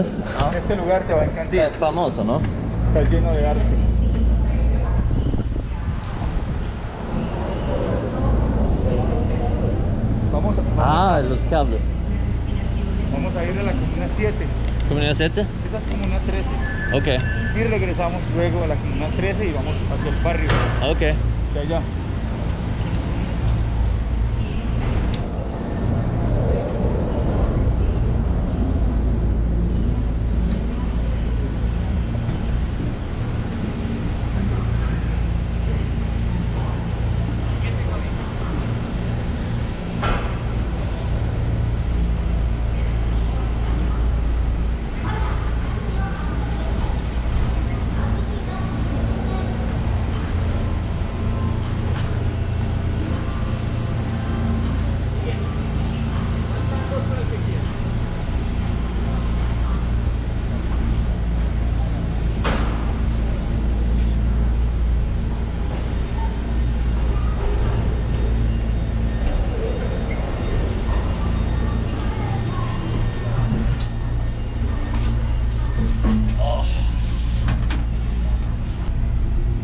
¿Ese? Ah. Este lugar te va a encantar. Sí, es famoso, ¿no? Está lleno de arte. Vamos a, Ah, los cables. vamos a ir a la comuna 7. ¿Comunidad 7? Esa es comuna 13. Ok, Y regresamos luego a la comuna 13 y vamos hacia el barrio ok. de allá.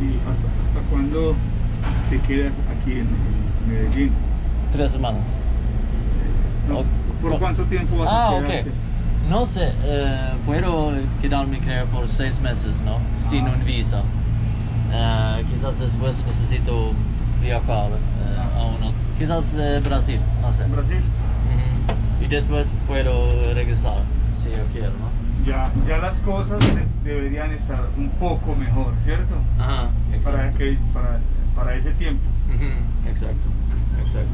¿Y hasta, hasta cuándo te quedas aquí en, en Medellín? Tres semanas. No, Ok. ¿Por cuánto tiempo vas Ah, a ok. quedarte? No sé, eh, puedo quedarme creo por seis meses, ¿no? Sin Ah. un visa. Eh, quizás después necesito viajar eh, Ah. a uno. Quizás eh, Brasil, no sé. Brasil. Y después puedo regresar, si yo quiero, ¿no? ya, ya las cosas de- deberían estar un poco mejor, ¿cierto? Ajá, exacto. Para, que, para, para ese tiempo. Exacto, exacto.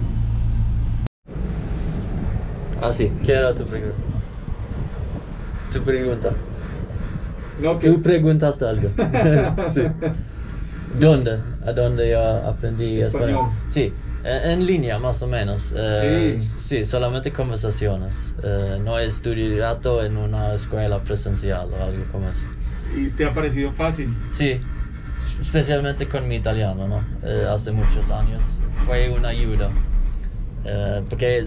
Ah, sí, ¿qué era tu pregunta? Tu pregunta. No, Tú preguntaste algo. sí. ¿Dónde? ¿A dónde yo aprendí español? Español. Sí, en línea más o menos. Eh, Sí. sí, solamente conversaciones. Eh, no he estudiado en una escuela presencial o algo como eso. ¿Y te ha parecido fácil? Sí, especialmente con mi italiano, ¿no? Eh, hace muchos años. Fue una ayuda. Porque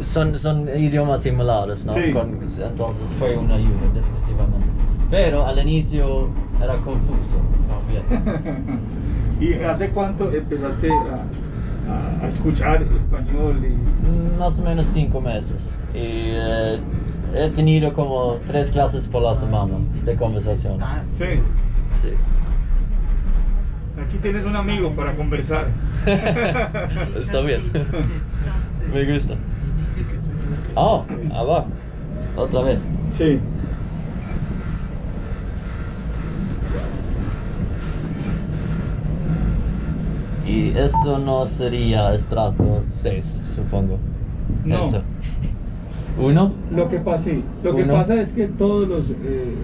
son, son idiomas similares, ¿no? Sí. Con- entonces fue una ayuda, definitivamente. Pero al inicio era confuso también. ¿Y hace cuánto empezaste a, a- escuchar español? Y... Más o menos cinco meses. Y eh, he tenido como tres clases por la semana de conversación. Sí, Sí. aquí tienes un amigo para conversar. Está bien. Me gusta. Oh, abajo. Otra vez. Sí. Y eso no sería estrato 6, supongo. No. Eso. ¿Uno? Lo que pasa, sí. Lo que pasa es que todos los, eh,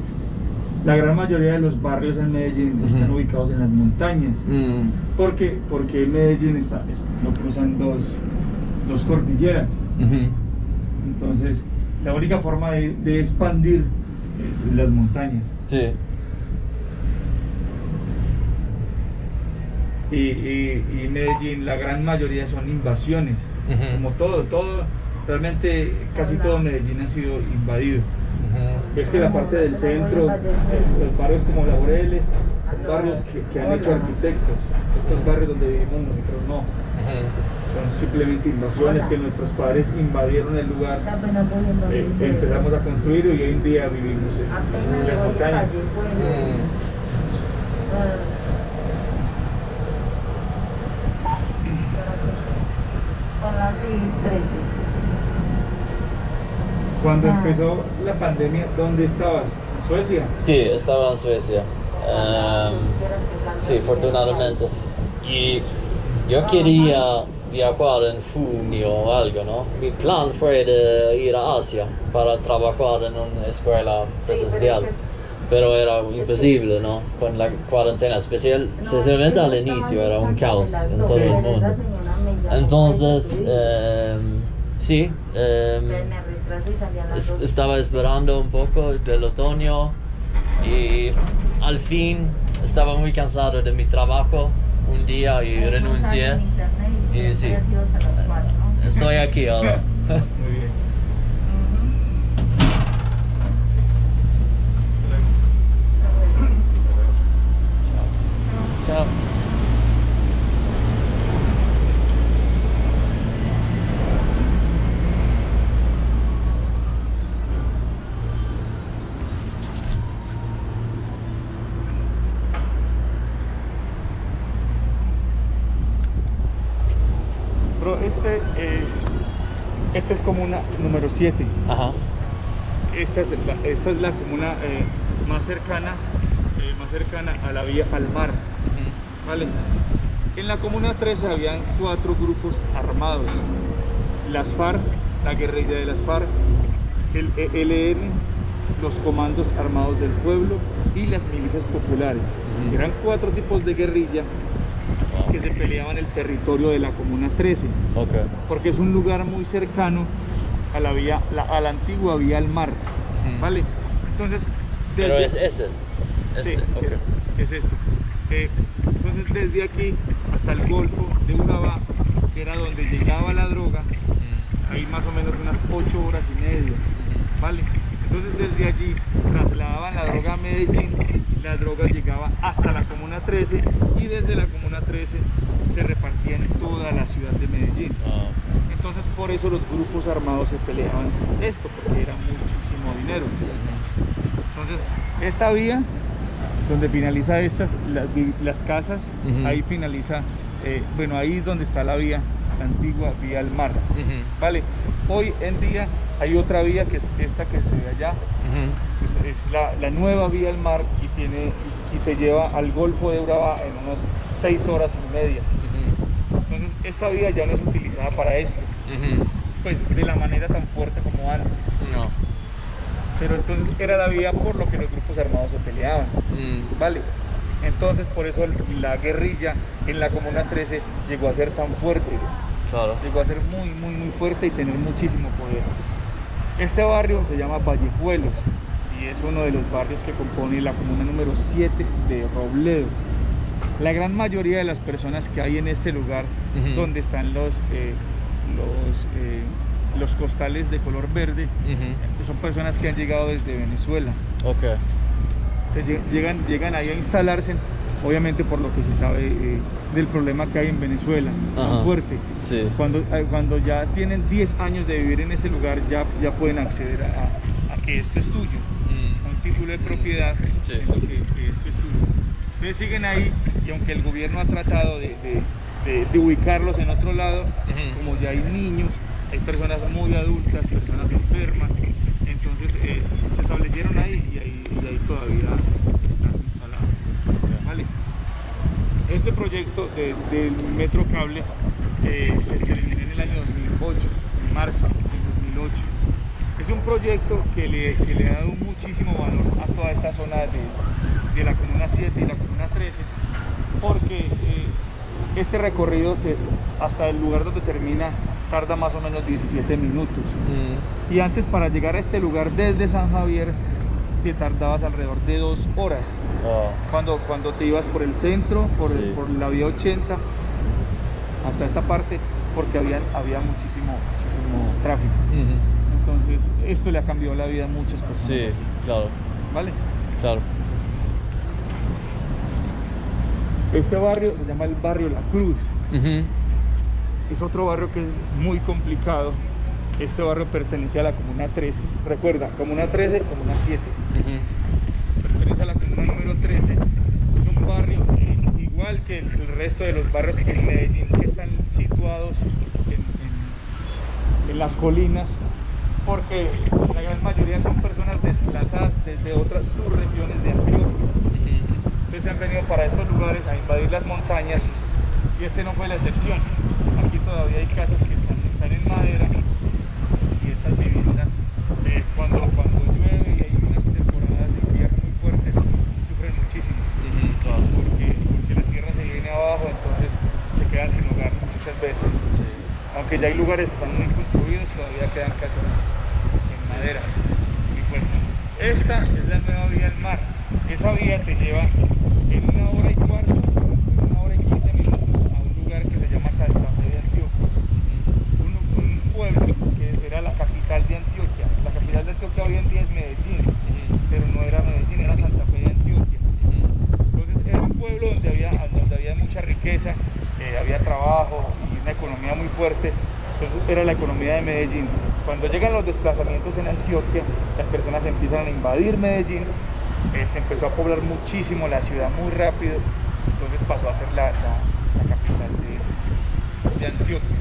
la gran mayoría de los barrios en Medellín están ubicados en las montañas. Mm, Porque, porque Medellín está, es- lo cruzan dos, dos cordilleras. Entonces, la única forma de, de expandir es las montañas. Sí. Y, y, y Medellín, la gran mayoría son invasiones. Como todo, todo, realmente casi todo Medellín ha sido invadido. Ves que la parte del centro, los barrios como Laureles, son barrios que, que han hecho arquitectos. Estos barrios donde vivimos nosotros no. Son simplemente invasiones que nuestros padres invadieron el lugar. eh, empezamos a construir y hoy en día vivimos en, en las montañas. Mm. 13. Cuando Ah. empezó la pandemia, ¿dónde estabas? ¿En Suecia? Sí, estaba en Suecia. Sí, afortunadamente. Y yo quería viajar en junio o algo, ¿no? Mi plan fue de ir a Asia para trabajar en una escuela presencial. Pero era imposible, ¿no? Con la cuarentena, especial, especialmente al inicio, era un caos en todo el mundo. Entonces, em, sí, em, es- estaba esperando un poco del otoño y al fin estaba muy cansado de mi trabajo un día y renuncié. Y sí, estoy aquí ahora. Muy bien. Chao. Este es, esto es comuna número 7. Ajá. Esta es la, esta es la comuna eh, más cercana, eh, más cercana a la vía al mar. ¿vale? En la comuna 13 habían cuatro grupos armados. Las FARC, la guerrilla de las FARC, el ELN, los comandos armados del pueblo y las milicias populares. Ujú. Eran cuatro tipos de guerrilla. Que se peleaban el territorio de la comuna 13, Ok. porque es un lugar muy cercano a la vía, la- a la antigua vía al mar. ¿vale? Entonces, Pero desde- es ese. Sí, Este, es, es esto. Eh, entonces, desde aquí hasta el Golfo de Urabá, que era donde llegaba la droga, Mm, hay más o menos unas 8 horas y media. ¿vale? Entonces, desde allí trasladaban la droga a Medellín, la droga llegaba hasta la Comuna 13 y desde la Comuna 13 se repartía en toda la ciudad de Medellín. Ah, Entonces, por eso los grupos armados se peleaban esto, porque era muchísimo dinero. Entonces, esta vía, donde finaliza estas, las, casas, ahí finaliza, eh, bueno, ahí es donde está la vía, la antigua vía al mar. Vale, hoy en día hay otra vía que es esta que se ve allá, es, es la, la nueva vía al mar y, tiene, y te lleva al Golfo de Urabá en unos 6 horas y media. Entonces, esta vía ya no es utilizada para esto, pues de la manera tan fuerte como antes. No. Pero entonces era la vía por lo que los grupos armados se peleaban. Mm, Vale. Entonces por eso la guerrilla en la Comuna 13 llegó a ser tan fuerte, Claro. llegó a ser muy, muy, muy fuerte y tener muchísimo poder. Este barrio se llama Vallejuelos y es uno de los barrios que compone la comuna número 7 de Robledo. La gran mayoría de las personas que hay en este lugar, donde están los, eh, los, eh, los costales de color verde, son personas que han llegado desde Venezuela Ok. Llegan, llegan ahí a instalarse, obviamente por lo que se sabe eh, del problema que hay en Venezuela, tan Ajá. fuerte. Sí. Cuando, eh, cuando ya tienen 10 años de vivir en ese lugar, ya, ya pueden acceder a, a que esto es tuyo, Mm, un título de propiedad, Sí. que, que esto es tuyo. Entonces siguen ahí y aunque el gobierno ha tratado de, de- de- de ubicarlos en otro lado, como ya hay niños, hay personas muy adultas, personas enfermas, entonces eh, se establecieron ahí y ahí, todavía están instalados. ¿vale? Este proyecto de- del metro cable eh, se terminó en el año 2008, en marzo del 2008. Es un proyecto que le, que le ha dado muchísimo valor a toda esta zona de, de la Comuna 7 y la Comuna 13, porque eh, este recorrido de- hasta el lugar donde termina tarda más o menos 17 minutos. mm, Y antes para llegar a este lugar desde San Javier te tardabas alrededor de dos horas. oh, Cuando, cuando te ibas por el centro, por, el- por la vía 80, hasta esta parte, porque había, había muchísimo, muchísimo tráfico. Entonces, esto le ha cambiado la vida a muchas personas. Sí, aquí, claro, ¿Vale? claro. Este barrio se llama el barrio La Cruz. Es otro barrio que es muy complicado. Este barrio pertenece a la Comuna 13. Recuerda, Comuna 13, Comuna 7. Ujú. pertenece a la comuna número 13. Es un barrio igual que el, resto de los barrios en Medellín que están situados en, las colinas, porque la gran mayoría son personas desplazadas desde otras subregiones de Antioquia. Entonces han venido para estos lugares a invadir las montañas y este no fue la excepción. Aquí todavía hay casas que están, en madera eh, cuando, cuando llueve y hay unas temporadas de invierno muy fuertes sufren muchísimo claro. porque, porque la tierra se viene abajo entonces se quedan sin hogar muchas veces. Sí. Aunque ya hay lugares que están muy construidos, todavía quedan casas en madera, muy fuerte. Esta es la nueva vía al mar. Esa vía te lleva en una hora y cuarto, una hora y quince minutos a un lugar que se llama Santa Fe de Antioquia. Ujú. Un, un pueblo que era la capital de Antioquia. La capital de Antioquia hoy en día es Medellín, pero no era Medellín, era Santa Fe de Antioquia. Entonces era un pueblo donde había, donde había mucha riqueza, eh, había trabajo y una economía muy fuerte. Entonces era la economía de Medellín. Cuando llegan los desplazamientos en Antioquia, las personas empiezan a invadir Medellín, eh, se empezó a poblar muchísimo la ciudad muy rápido, entonces pasó a ser la, la- la capital de, de Antioquia.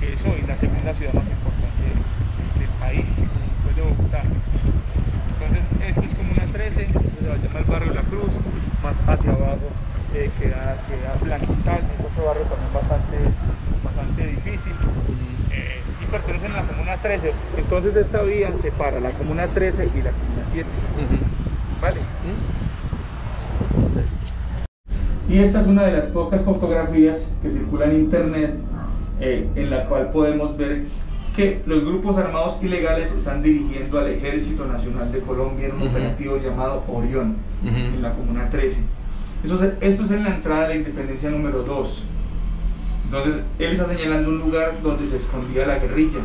Y es hoy la segunda ciudad más importante del país, después de Bogotá. Entonces, esto es como una 13, esto se va a llamar el barrio La Cruz, más hacia abajo eh, queda, queda Blanquizal, es otro barrio también bastante, bastante difícil. eh, y pertenecen a la comuna 13. Entonces, esta vía separa la comuna 13 y la comuna 7. ¿Vale? Y esta es una de las pocas fotografías que circulan en internet eh, en la cual podemos ver que los grupos armados ilegales están dirigiendo al Ejército Nacional de Colombia en un Ujú. operativo llamado Orión Ujú. en la Comuna 13. Eso es- esto es en la entrada de la Independencia número 2. Entonces él está señalando un lugar donde se escondía la guerrilla.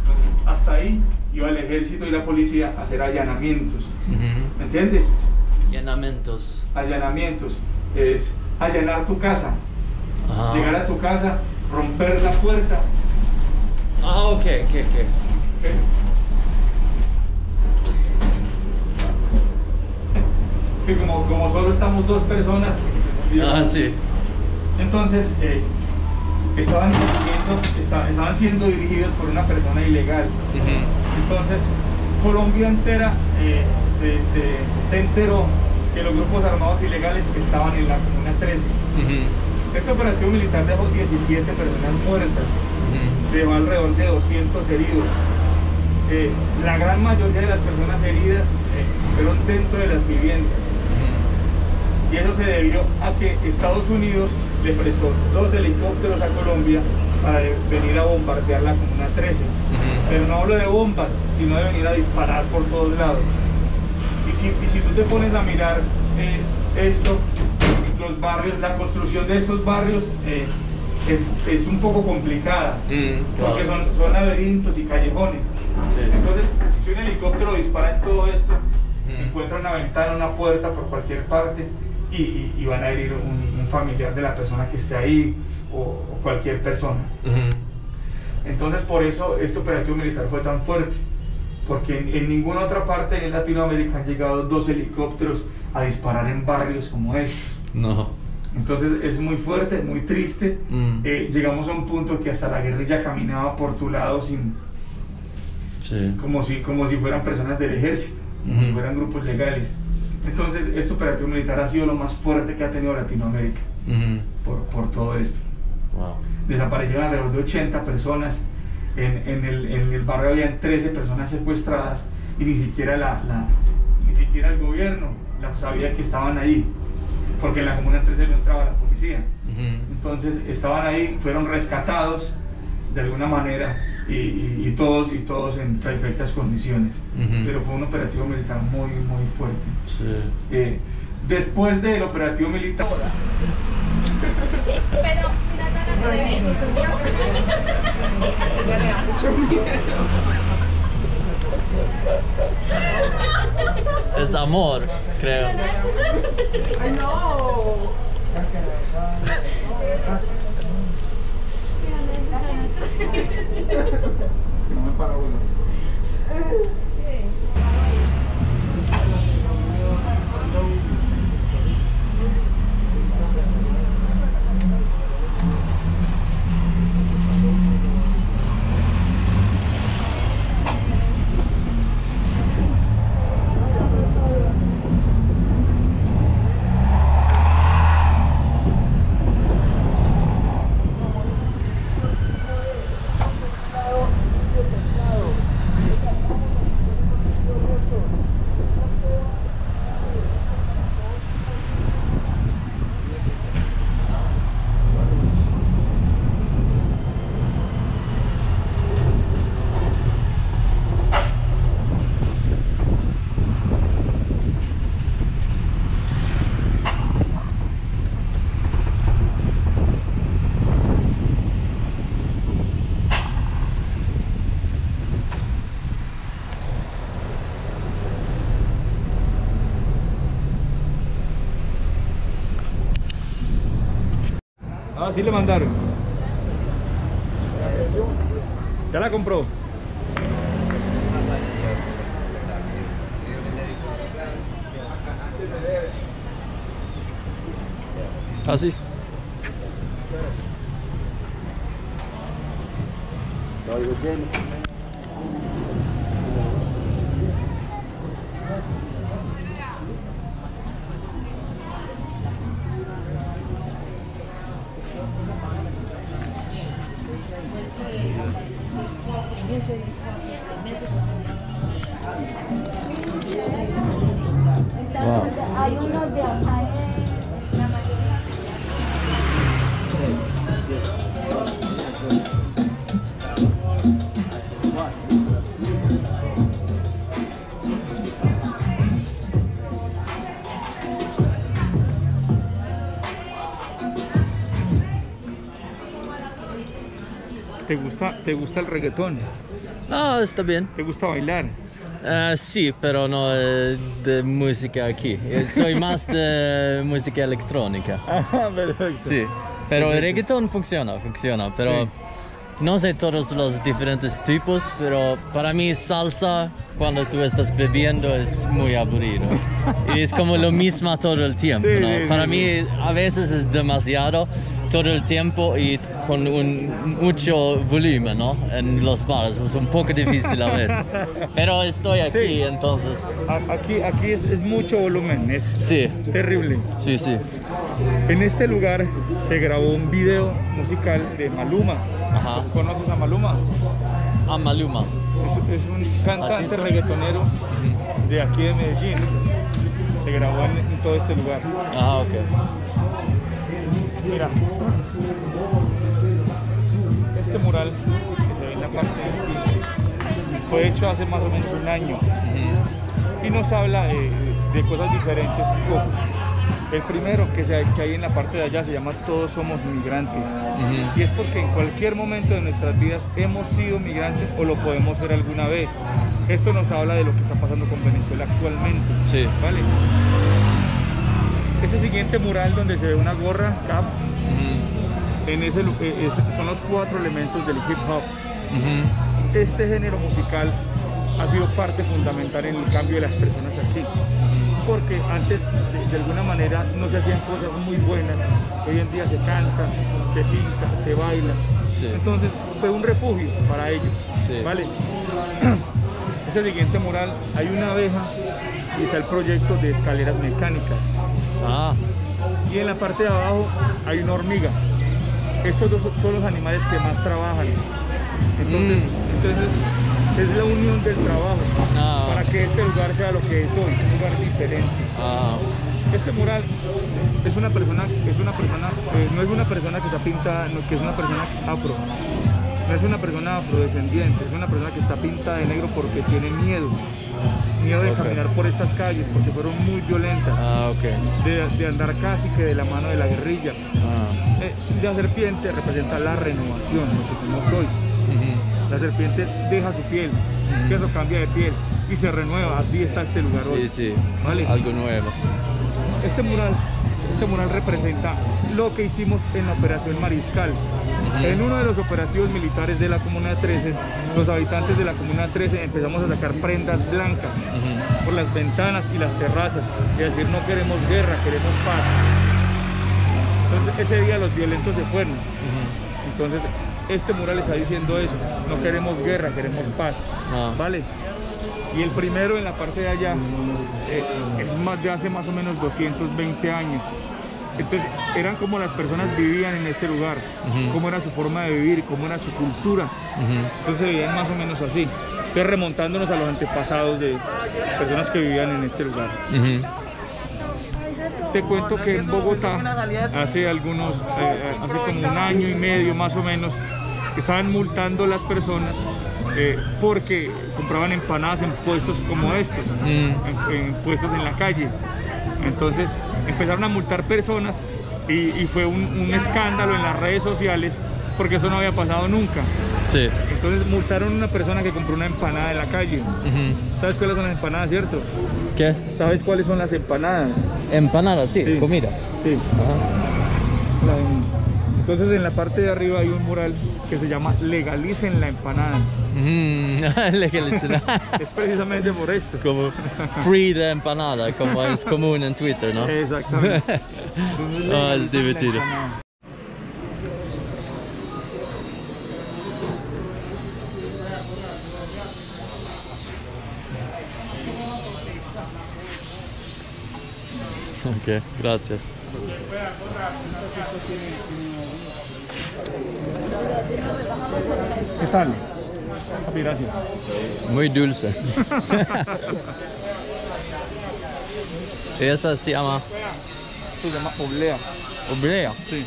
Entonces, hasta ahí iba el ejército y la policía a hacer allanamientos. ¿Me entiendes? Llenamientos. allanamientos es allanar tu casa, llegar a tu casa, romper la puerta. Ah, ok, ok, ok. ¿ok? Es que como, como solo estamos dos personas, digamos, Ah, sí. entonces eh, estaban, esta- estaban siendo dirigidos por una persona ilegal. Entonces, Colombia entera eh, se, se- se enteró que los grupos armados ilegales estaban en la Comuna 13. Este operativo militar dejó 17 personas muertas, dejó alrededor de 200 heridos. Eh, la gran mayoría de las personas heridas eh, fueron dentro de las viviendas. Y eso se debió a que Estados Unidos le prestó dos helicópteros a Colombia para venir a bombardear la Comuna 13. Pero no hablo de bombas, sino de venir a disparar por todos lados. Y si, y si tú te pones a mirar eh, esto, los barrios, la construcción de estos barrios es, es un poco complicada, porque son, son laberintos y callejones. Sí. Entonces, si un helicóptero dispara en todo esto, Ujú. encuentra una ventana, una puerta por cualquier parte y, y- y van a herir un, un familiar de la persona que esté ahí o, o cualquier persona. Entonces, por eso este operativo militar fue tan fuerte, porque en, en ninguna otra parte en Latinoamérica han llegado dos helicópteros a disparar en barrios como estos. No. Entonces es muy fuerte, muy triste. Mm. Eh, llegamos a un punto que hasta la guerrilla caminaba por tu lado sin, Sí. como, si, como si fueran personas del ejército, como Ujú. si fueran grupos legales. Entonces este operativo militar ha sido lo más fuerte que ha tenido Latinoamérica por, por todo esto. Wow. desaparecieron alrededor de 80 personas. En, en el, en el barrio habían 13 personas secuestradas y ni siquiera, la, la- ni siquiera el gobierno la sabía que estaban ahí, porque en la comuna 13 no entraba la policía. Entonces estaban ahí, fueron rescatados de alguna manera y, y- y todos, y todos en perfectas condiciones. Ujú. Pero fue un operativo militar muy, muy fuerte. Sí. Eh, después del operativo militar... Pero mira, no la Es amor, creo. No me paro, bueno. Ah, sí le mandaron. ¿Ya la compró? ¿Ah, sí? Gusta, ¿Te gusta el reggaetón? Ah, está bien. ¿Te gusta bailar? Ah, sí, pero no eh, de música aquí. Eh, Soy más de música electrónica. Ah, perfecto. Sí, pero el reggaetón funciona, funciona, pero Sí. no sé todos los diferentes tipos, pero para mí salsa cuando tú estás bebiendo es muy aburrido. Y es como lo mismo todo el tiempo, Sí, ¿no? sí, para mí a veces es demasiado todo el tiempo y con un mucho volumen, ¿no? En los bares es un poco difícil a veces. Pero estoy aquí, Sí. entonces Aquí, aquí es, es mucho volumen, es sí, terrible. sí, sí. En este lugar se grabó un video musical de Maluma. Ajá. ¿Conoces a Maluma? A Maluma. Es, es un cantante reggaetonero de aquí de Medellín. Se grabó en, en todo este lugar. Ajá, ok. Mira, este mural que se ve en la parte fue hecho hace más o menos un año y nos habla de, de cosas diferentes. El primero que, se- que hay en la parte de allá se llama Todos somos migrantes. Y es porque en cualquier momento de nuestras vidas hemos sido migrantes o lo podemos ser alguna vez. Esto nos habla de lo que está pasando con Venezuela actualmente. Sí. ¿Vale? Ese siguiente mural donde se ve una gorra, cap, en ese, eh, es- son los cuatro elementos del hip hop. Este género musical ha sido parte fundamental en el cambio de las personas aquí. Porque antes, de, de alguna manera, no se hacían cosas muy buenas. Hoy en día se canta, se pinta, se baila. Sí. Entonces, fue un refugio para ellos. Sí. ¿Vale? Ese siguiente mural, hay una abeja y está el proyecto de escaleras mecánicas. Ah, Y en la parte de abajo hay una hormiga. Estos dos son los animales que más trabajan. Entonces, Mm. entonces es la unión del trabajo Ah. para que este lugar sea lo que es hoy, un lugar diferente. ah, Este mural es una persona, es una persona, eh, no es una persona que está pintada, no, que es una persona afro. No es una persona afrodescendiente, es una persona que está pintada de negro porque tiene miedo. Miedo de caminar por estas calles porque fueron muy violentas. ah, ok. De, de andar casi que de la mano de la guerrilla. Ah. Eh, la serpiente representa la renovación, lo que somos hoy. La serpiente deja su piel, que eso cambia de piel y se renueva. Así está este lugar Sí, hoy. sí. Vale. Algo nuevo. Este mural, este mural representa lo que hicimos en la Operación Mariscal. En uno de los operativos militares de la Comuna 13, los habitantes de la Comuna 13 empezamos a sacar prendas blancas por las ventanas y las terrazas y a decir no queremos guerra, queremos paz. Entonces ese día los violentos se fueron. Entonces, este mural está diciendo eso. No queremos guerra, queremos paz. Ah. ¿Vale? Y el primero en la parte de allá eh, es más de hace más o menos 220 años. Entonces, eran como las personas vivían en este lugar, Ujú. cómo era su forma de vivir, cómo era su cultura. Ujú. Entonces, se vivían más o menos así. Entonces, remontándonos a los antepasados de personas que vivían en este lugar. Te cuento que en Bogotá, hace algunos, eh, hace como un año y medio más o menos, estaban multando a las personas eh, porque compraban empanadas en puestos como estos, Mm. en, en puestos en la calle. Entonces empezaron a multar personas y, y fue un, un escándalo en las redes sociales porque eso no había pasado nunca. Sí. Entonces multaron a una persona que compró una empanada en la calle. ¿Sabes cuáles son las empanadas, cierto? ¿Qué? ¿Sabes cuáles son las empanadas? Empanadas, sí, Sí. comida. Sí. Ajá. La- entonces en la parte de arriba hay un mural que se llama Legalicen la empanada. Mm, legalicen. es precisamente por esto. Como free the empanada, como es común en Twitter, ¿no? Exactamente. Ah, es divertido. Ok, gracias. ¿Qué tal? Papi, gracias. Muy dulce. Esa se llama Se llama oblea. oblea. Sí.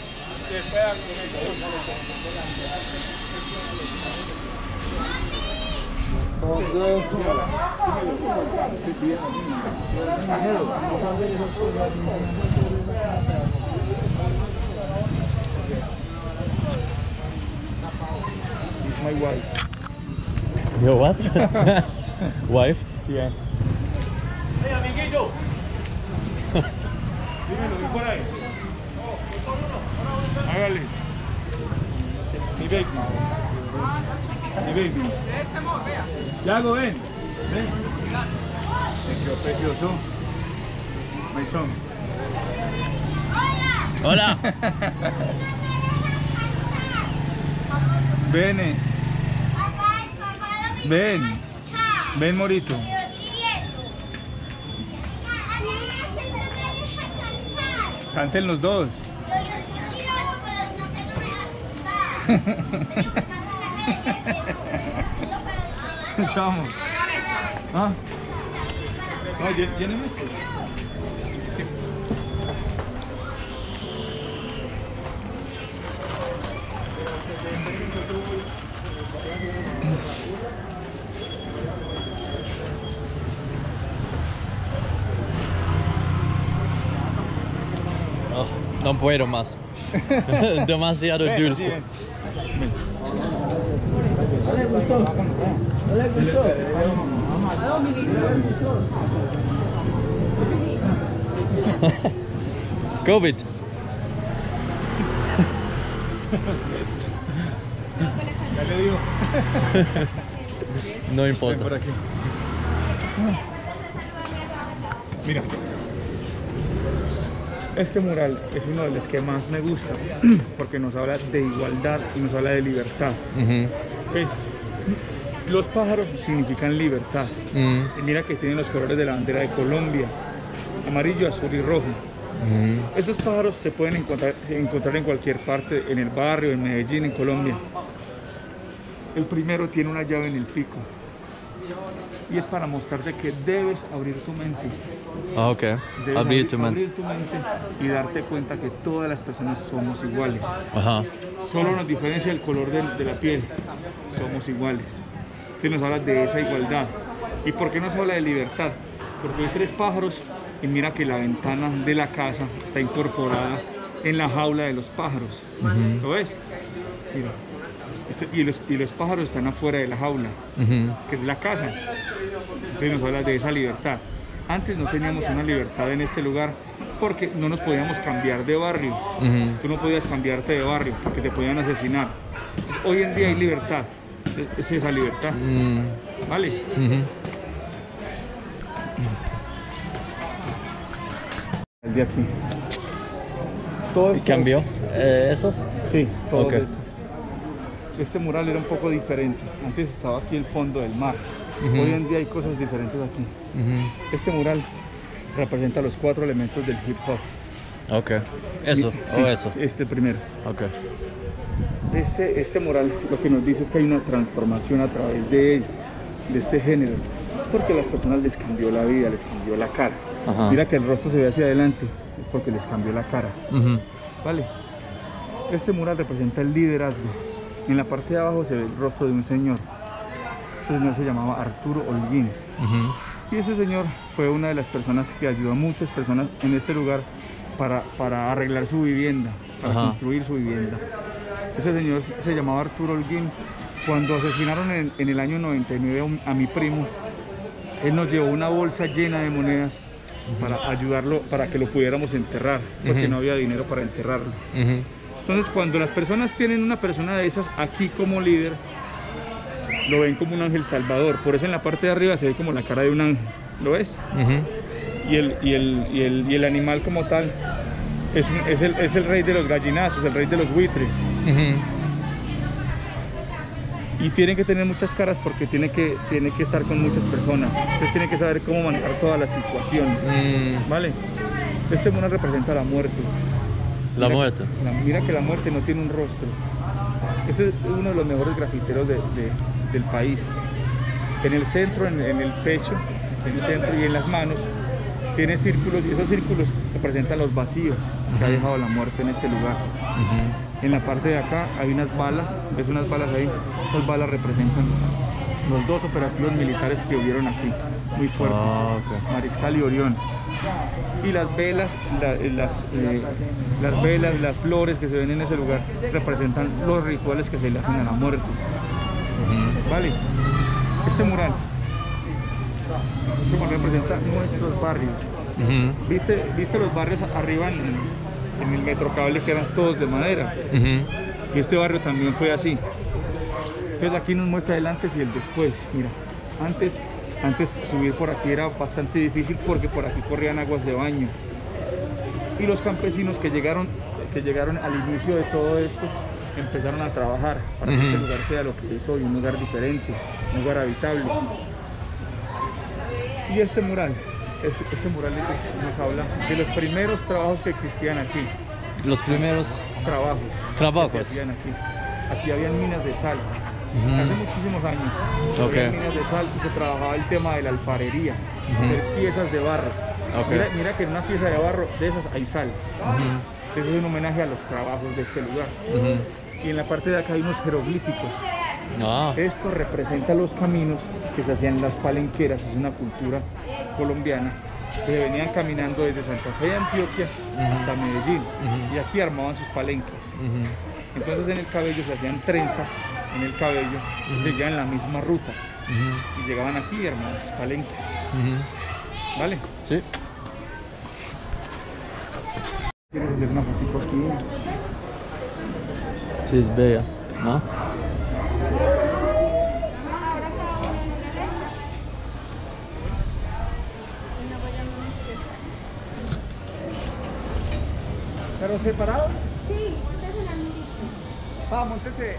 My wife. Your what? Wife? Sí, eh. ¡Hey, amiguito! Dímelo, ¿y por ahí? Hágale. Mi baby. Mi baby. Yago, ven. Ven. Me quedó precioso. My son. Hola. Ven. eh. Ven. Ven, Morito. Canten los dos. ¿Ah? No, no puedo más. Demasiado dulce. COVID. Ya le digo. No por importa. aquí. Mira. Este mural es uno de los que más me gusta porque nos habla de igualdad y nos habla de libertad. ¿ok? Los pájaros significan libertad. Mm, Y mira que tienen los colores de la bandera de Colombia, amarillo, azul y rojo. mm. Esos pájaros se pueden encontrar, encontrar en cualquier parte, en el barrio, en Medellín, en Colombia. El primero tiene una llave en el pico y es para mostrarte que debes abrir tu mente. Ah, ok. Debes Abrir tu mente. abrir tu mente y darte cuenta que todas las personas somos iguales. Ajá. Solo nos diferencia el color de, de la piel. Somos iguales. Se nos habla de esa igualdad. ¿Y por qué nos habla de libertad? Porque hay tres pájaros y mira que la ventana de la casa está incorporada en la jaula de los pájaros. ¿Lo ves? Mira. Este- y, los, y los pájaros están afuera de la jaula, Ujú. que es la casa. Entonces nos habla de esa libertad. Antes no teníamos una libertad en este lugar porque no nos podíamos cambiar de barrio. Tú no podías cambiarte de barrio porque te podían asesinar. Hoy en día hay libertad. Es esa libertad. Mm, ¿Vale? ujú. El de aquí. Todo ¿Y esto- cambió eh, esos? Sí, todo Ok. esto. Este mural era un poco diferente. Antes estaba aquí el fondo del mar. Hoy en día hay cosas diferentes aquí. Este mural representa los cuatro elementos del hip hop. Ok. Eso, Sí, o eso. Este primero. Ok. Este, este mural lo que nos dice es que hay una transformación a través de, de este género, porque a las personas les cambió la vida, les cambió la cara. Ajá. Mira que el rostro se ve hacia adelante, es porque les cambió la cara. ¿Vale? Este mural representa el liderazgo. En la parte de abajo se ve el rostro de un señor. Ese señor se llamaba Arturo Holguín. Ujú. Y ese señor fue una de las personas que ayudó a muchas personas en este lugar para, para arreglar su vivienda, para Ajá. construir su vivienda. Ese señor se llamaba Arturo Holguín. Cuando asesinaron en, en el año 99 a a mi primo, él nos llevó una bolsa llena de monedas para ayudarlo, para que lo pudiéramos enterrar, porque Ujú. no había dinero para enterrarlo. Ujú. Entonces, cuando las personas tienen una persona de esas aquí como líder, lo ven como un ángel salvador. Por eso en la parte de arriba se ve como la cara de un ángel. ¿Lo ves? Y el, y el, y el, y el animal como tal es, un- es, el, es el rey de los gallinazos, el rey de los buitres. Y tiene que tener muchas caras porque tiene que, tiene que estar con muchas personas. Entonces tiene que saber cómo manejar todas las situaciones. Mm, ¿Vale? Este mural representa la muerte. La Mira- muerte. la- mira que la muerte no tiene un rostro. Este es uno de los mejores grafiteros de- de- del país. En el centro, en, en el pecho, en el centro y en las manos, tiene círculos y esos círculos representan los vacíos que ha dejado la muerte en este lugar. En la parte de acá hay unas balas, ves unas balas ahí, esas balas representan los dos operativos militares que hubieron aquí, muy fuertes, Ah. Mariscal y Orión. Y las velas, la- eh, las, eh, las velas, las flores que se ven en ese lugar representan los rituales que se le hacen a la muerte. ¿Vale? Este mural, mural representa nuestros barrios. ¿Viste, viste los barrios arriba en, en el metrocable que eran todos de madera? Y este barrio también fue así. Entonces aquí nos muestra el antes y el después. Mira, antes, antes subir por aquí era bastante difícil porque por aquí corrían aguas de baño. Y los campesinos que llegaron, que llegaron al inicio de todo esto empezaron a trabajar para que este lugar sea lo que es hoy, un lugar diferente, un lugar habitable. Y este mural, es- este mural nos habla de los primeros trabajos que existían aquí Los primeros trabajos. Trabajos. que hacían aquí. Aquí habían minas de sal. Hace muchísimos años. Ok. Había minas de sal y se trabajaba el tema de la alfarería, hacer piezas de barro. Mira, mira que en una pieza de barro de esas hay sal. Eso es un homenaje a los trabajos de este lugar. Y en la parte de acá hay unos jeroglíficos. Ah. Esto representa los caminos que se hacían las palenqueras, es una cultura colombiana que venían caminando desde Santa Fe de Antioquia hasta Medellín y aquí armaban sus palenques. Entonces en el cabello se hacían trenzas en el cabello y seguían la misma ruta y llegaban aquí y armaban sus palenques. ¿Vale? Sí. ¿Quieres hacer una fotico aquí? Sí, es bella, ¿no? ¿Pero separados? Sí, montes en la mirita. Va, montese.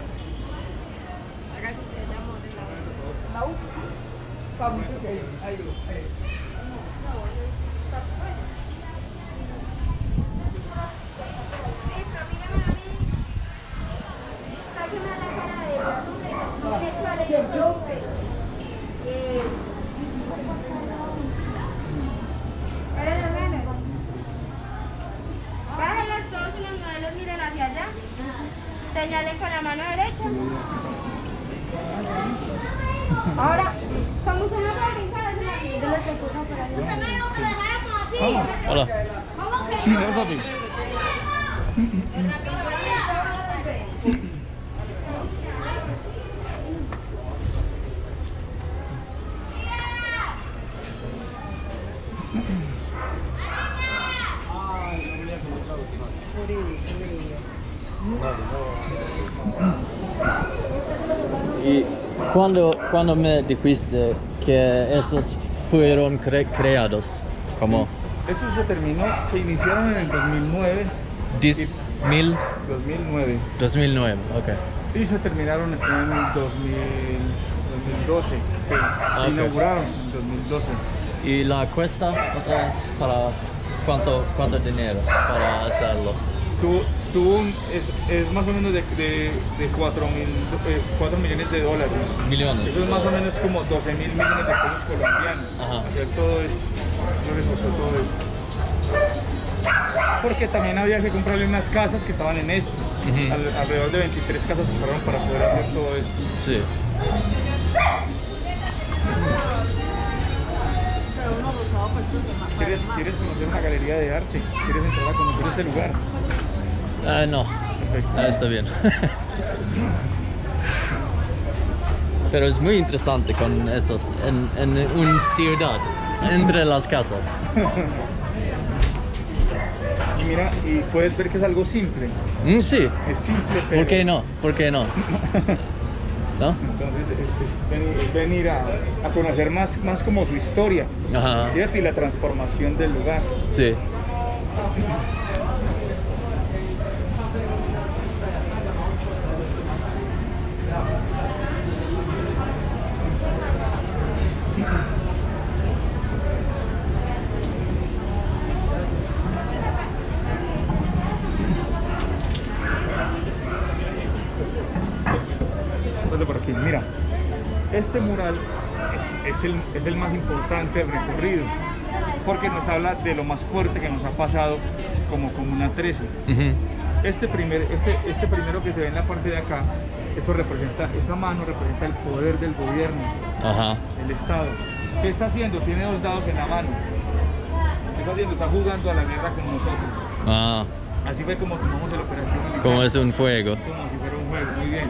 La U. Va, montese ahí. Ahí, ahí es. Sáqueme la cara de Va. de cuál es ¿Quién, yo? Eh. Bájenlas todos y los modelos miren hacia allá. Señalen con la mano derecha. Ahora, como usted no puede allá. Usted dijo que lo dejáramos así. Hola. ¿Cómo que cuando, cuando me dijiste que estos fueron cre- creados, como Esto se terminó, se iniciaron en el 2009, 10 mil 2009 2009, ok. y se terminaron en el 2000 2012. Se inauguraron en 2012. ¿Y la cuesta otra vez para cuánto, cuánto dinero para hacerlo? Tuvo, tuvo un- es, es más o menos de, de, de 4, mil, eh, 4 millones de dólares. Millones. Eso es más o menos como 12 mil millones de pesos colombianos. Ajá. Hacer todo esto. Eso les costó todo esto. Porque también había que comprarle unas casas que estaban en esto. Al- alrededor de 23 casas compraron para poder hacer todo esto. Sí. ¿Quieres, ¿Quieres conocer una galería de arte? ¿Quieres entrar a conocer este lugar? Ah, no. Ah, está bien. Pero es muy interesante con esos en, en una ciudad, entre las casas. Y mira, y puedes ver que es algo simple. Mm, sí, Es simple, pero... ¿por qué no? ¿Por qué no? ¿No? Entonces es, es venir a, a conocer más, más como su historia, Ajá. ¿cierto? Y la transformación del lugar. Sí. este mural es, el, es el más importante del recorrido, porque nos habla de lo más fuerte que nos ha pasado como Comuna 13. Ujú. Este, primer, este, este primero que se ve en la parte de acá, esto representa, esa mano representa el poder del gobierno, Ajá. del Estado. ¿Qué está haciendo? Tiene dos dados en la mano. ¿Qué está haciendo? Está jugando a la guerra con nosotros. Ah, Así fue como tomamos el operativo militar. como es un fuego. Como si fuera un juego, muy bien.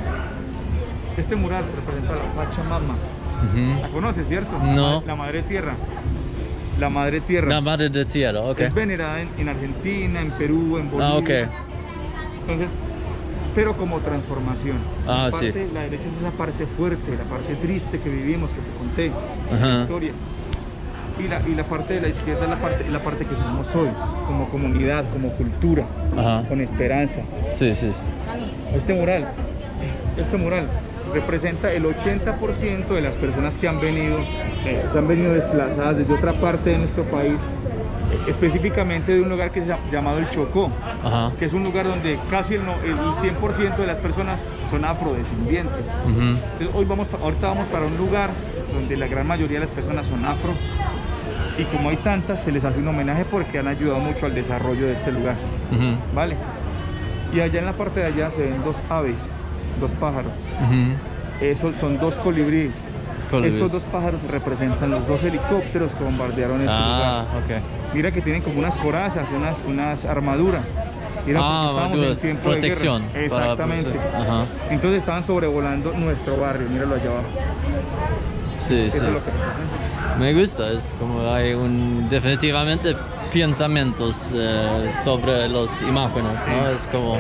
Este mural representa a la Pachamama. Ujú. ¿La conoces, cierto? No. La Madre Tierra. La Madre Tierra. La madre de tierra, ok. Es venerada en, en Argentina, en Perú, en Bolivia. Ah, ok. Entonces, pero como transformación. Ah, la, sí. parte- la derecha es esa parte fuerte, la parte triste que vivimos, que te conté, Ajá. la historia. Y la, y la parte de la izquierda es la parte, la parte que somos hoy, como comunidad, como cultura, Ajá. con esperanza. Sí, sí. sí. Este mural, este mural representa el 80% de las personas que han venido, eh, se han venido desplazadas desde otra parte de nuestro país, eh, específicamente de un lugar que se llama llamado el Chocó, Ajá. que es un lugar donde casi el, el 100% de las personas son afrodescendientes. Entonces, hoy vamos, ahorita vamos para un lugar donde la gran mayoría de las personas son afro y como hay tantas, se les hace un homenaje porque han ayudado mucho al desarrollo de este lugar. ¿Vale? Y allá en la parte de allá se ven dos aves, dos pájaros. Ujú. Esos son dos colibríes. Colibríes. Estos dos pájaros representan los dos helicópteros que bombardearon este Ah, lugar. ok. Mira que tienen como unas corazas, unas, unas armaduras. Mira, Ah, armaduras, en tiempo de guerra. protección para- Exactamente. Ajá. Entonces estaban sobrevolando nuestro barrio, míralo allá abajo. Sí, Eso sí. es lo que. Me gusta, es como hay un definitivamente pensamientos eh, sobre las imágenes, ¿no? Es como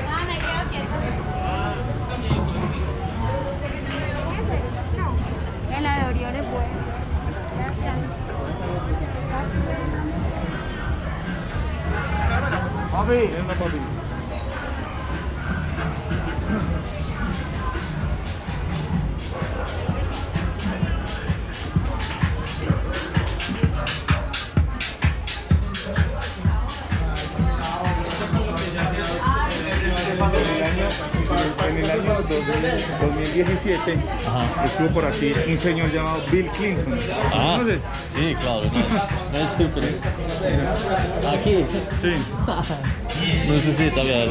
Papi, venga, papi. En el año, en el año 2000 2017 Ajá. estuvo por aquí un señor llamado Bill Clinton. Ah, ¿Conoces? Sí, claro, no, es- no es estúpido. Aquí Sí. necesita ver.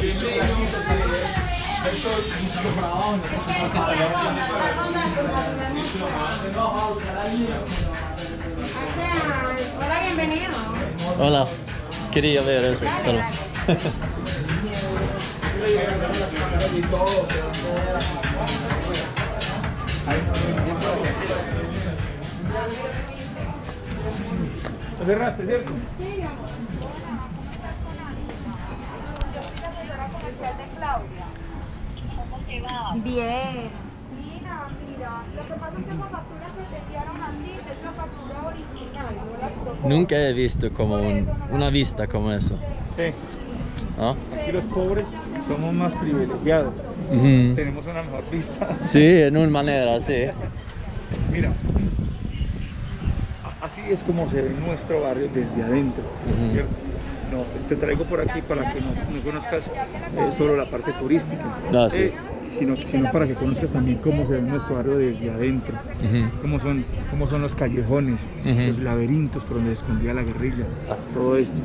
Hola, bienvenido. Hola, quería ver eso solo. cerraste, cierto? Bien. Mira, mira. Lo que pasa es que esa factura que te enviaron así es la factura original, no la foto. Nunca he visto como un- una vista como eso, Sí. ¿no? Aquí los pobres somos más privilegiados. Ujú. Tenemos una mejor vista. Sí, en una manera, sí. Mira. Así es como se ve nuestro barrio desde adentro, Ujú. ¿cierto? No, te traigo por aquí para que no, no conozcas eh, solo la parte turística, Ah, sí. eh, sino, sino para que conozcas también cómo se ve nuestro barrio desde adentro. Ujú. cómo son, cómo son los callejones, Ujú. los laberintos por donde se escondía la guerrilla, todo esto.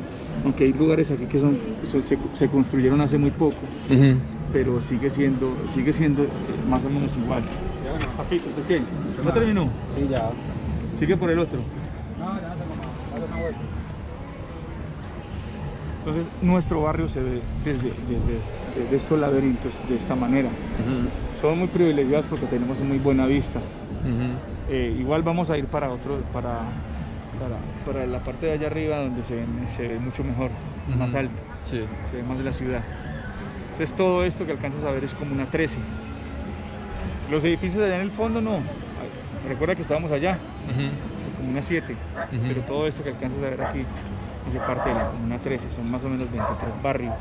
Aunque hay lugares aquí que son, son- se, se construyeron hace muy poco, pero sigue siendo, sigue siendo eh, más o menos igual. Papito, ¿usted qué? ¿No terminó? Sí, ya. Sigue por el otro. No, ya se mamá. Dale una vuelta. Entonces nuestro barrio se ve desde, desde, desde estos laberintos de esta manera. Ujú. Somos muy privilegiados porque tenemos muy buena vista. Eh, igual vamos a ir para otro, para, para, para la parte de allá arriba donde se ve, se ve mucho mejor, más alto, Sí. se ve más de la ciudad. Entonces todo esto que alcanzas a ver es como una 13. Los edificios allá en el fondo no. Recuerda que estábamos allá, una 7, Ujú. pero todo esto que alcanzas a ver aquí hace parte de la comuna 13, son más o menos 23 barrios.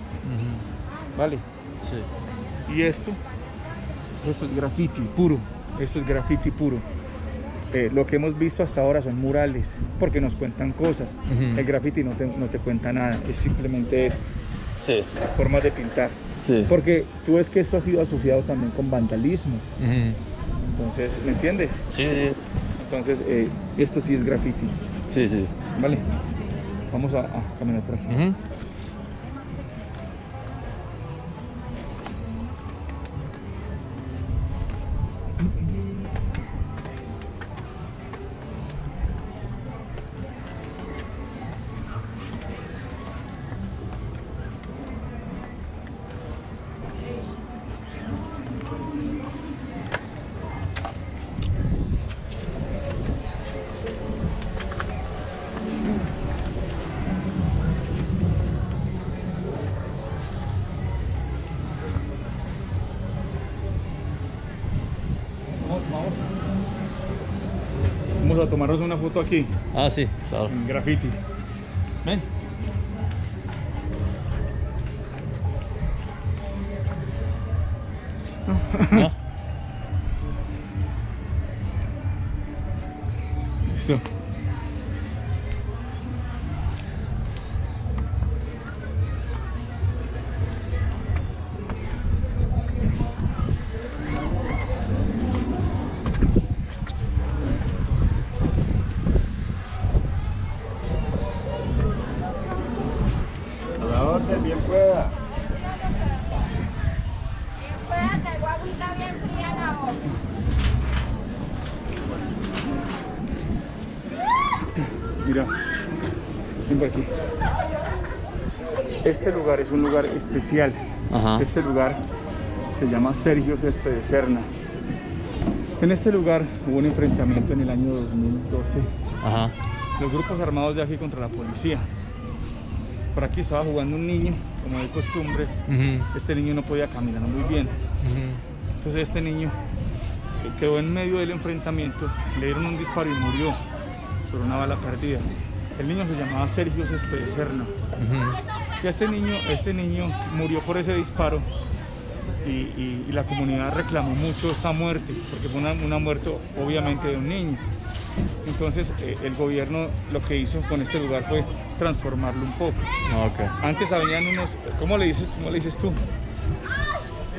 ¿vale? Sí. Y esto, esto es graffiti puro, esto es graffiti puro. Eh, lo que hemos visto hasta ahora son murales, porque nos cuentan cosas. El graffiti no te, no te cuenta nada, es simplemente esto, Sí. formas de pintar. Sí. Porque tú ves que esto ha sido asociado también con vandalismo. Entonces, ¿me entiendes? Sí, sí. Entonces, eh, esto sí es graffiti, Sí, sí. ¿vale? Vamos a, a caminar por aquí. Foto aquí, Ah, sí, claro. en graffiti. Ven. ¿No? Listo. Especial. Ajá. Este lugar se llama Sergio Césped de Serna. En este lugar hubo un enfrentamiento en el año 2012. Ajá. Los grupos armados de aquí contra la policía. Por aquí estaba jugando un niño, como de costumbre. Este niño no podía caminar muy bien. Entonces este niño quedó en medio del enfrentamiento, le dieron un disparo y murió por una bala perdida. El niño se llamaba Sergio Césped de Serna. Y este niño, este niño murió por ese disparo y, y- y la comunidad reclamó mucho esta muerte, porque fue una, una muerte obviamente de un niño. Entonces eh, el gobierno lo que hizo con este lugar fue transformarlo un poco. Ok. Antes habían unos, ¿cómo le dices, cómo le dices tú?